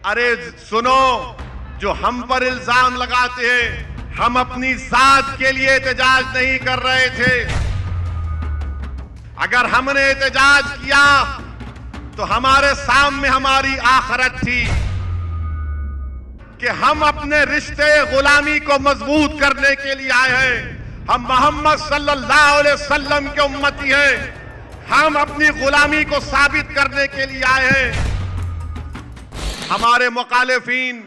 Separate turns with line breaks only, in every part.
अरे सुनो, जो हम पर इल्ज़ाम लगाते हैं, हम अपनी जात के लिए एहतजाज नहीं कर रहे थे। अगर हमने एहतजाज किया तो हमारे सामने हमारी आखरत थी कि हम अपने रिश्ते गुलामी को मज़बूत करने के लिए आए हैं। हम मोहम्मद सल्लल्लाहु अलैहि वसल्लम के उम्मती हैं। हम अपनी गुलामी को साबित करने के लिए आए हैं। हमारे मुखालिफिन,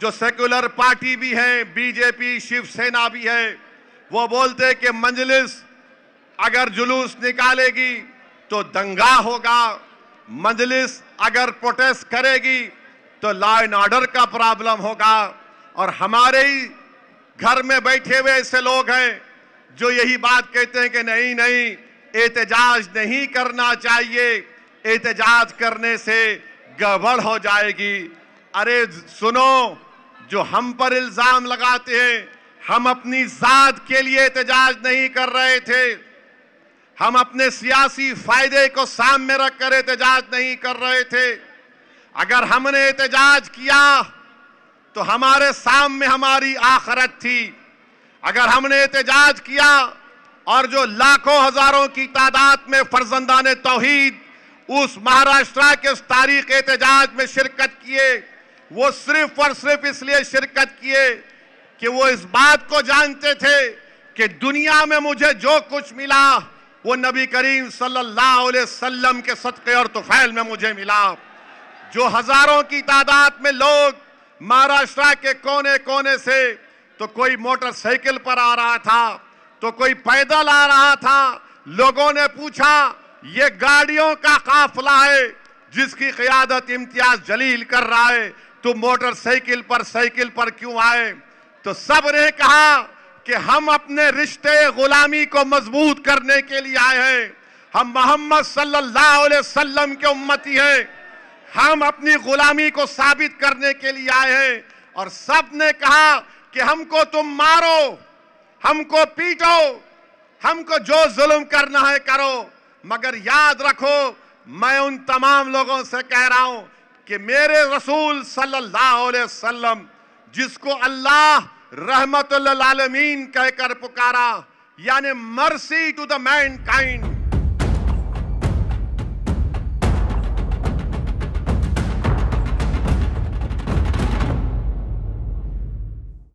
जो सेकुलर पार्टी भी है, बीजेपी, शिवसेना भी है, वो बोलते कि मंजलिस अगर जुलूस निकालेगी तो दंगा होगा, मंजलिस अगर प्रोटेस्ट करेगी तो लॉ एंड ऑर्डर का प्रॉब्लम होगा, और हमारे ही घर में बैठे हुए ऐसे लोग हैं, जो यही बात कहते हैं कि नहीं नहीं, एहतजाज नहीं करना चाहिए, एहतजाज करने से गड़बड़ हो जाएगी। अरे सुनो, जो हम पर इल्ज़ाम लगाते हैं, हम अपनी जात के लिए एहतजाज नहीं कर रहे थे। हम अपने सियासी फ़ायदे को सामने रखकर एहतजाज नहीं कर रहे थे। अगर हमने एहतजाज किया तो हमारे सामने हमारी आखरत थी। अगर हमने एहतजाज किया, और जो लाखों हज़ारों की तादाद में फर्जंदान तोहीद उस महाराष्ट्र के तारीख एहतजाज में शिरकत किए। वो सिर्फ़ और सिर्फ़ इसलिए शिरकत किए कि वो इस बात को जानते थे कि दुनिया में मुझे जो कुछ मिला, वो नबी करीम सल्लल्लाहु अलैहि वसल्लम के सदक़े और तुफैल में मुझे मिला। जो हज़ारों की तादाद में लोग महाराष्ट्र के कोने कोने से तो कोई मोटरसाइकिल पर आ रहा था तो कोई पैदल आ रहा था, लोगों ने पूछा ये गाड़ियों का काफिला है, जिसकी क्यादत इम्तियाज़ जलील कर रहा है। तो मोटरसाइकिल पर साइकिल पर क्यों आए? तो सबने कहा कि हम अपने रिश्ते गुलामी को मज़बूत करने के लिए आए हैं। हम मोहम्मद सल्लल्लाहु अलैहि वसल्लम के उम्मती हैं। हम अपनी गुलामी को साबित करने के लिए आए हैं। और सबने कहा कि हमको तुम मारो, हमको पीटो, हमको जो जुल्म करना है करो। मगर याद रखो, मैं उन तमाम लोगों से कह रहा हूँ कि मेरे रसूल सल्लल्लाहु अलैहि वसल्लम, जिसको अल्लाह आलमीन कहकर पुकारा, यानी mercy to the man kind